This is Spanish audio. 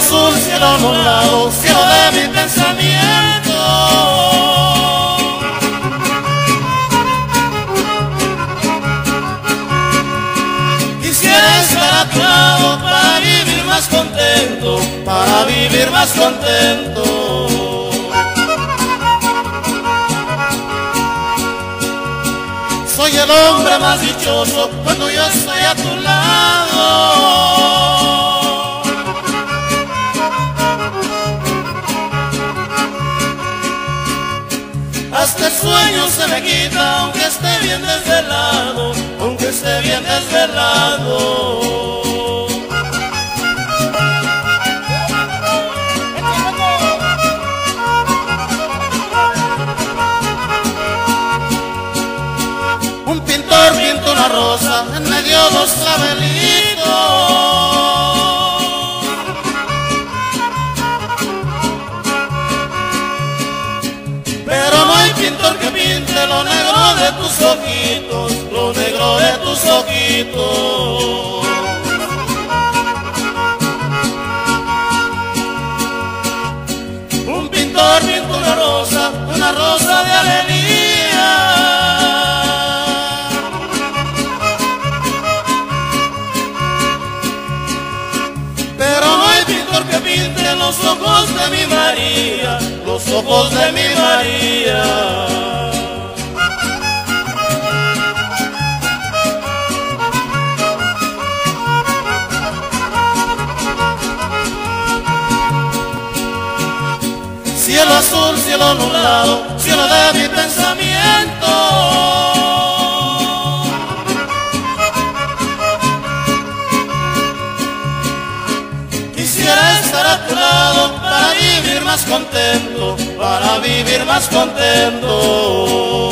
cielo nublado, cielo de mi pensamiento. Quisiera estar a tu lado para vivir más contento, para vivir más contento. Soy el hombre más dichoso cuando yo estoy a tu lado. Sueño se me quita aunque esté bien desvelado, aunque esté bien desvelado. Un pintor pinta una rosa en medio de los labelitos. Pintor que pinte lo negro de tus ojitos, lo negro de tus ojitos. Un pintor los ojos de mi María, los ojos de mi María. Cielo azul, cielo nublado, cielo de mi pensamiento. Más contento, para vivir más contento.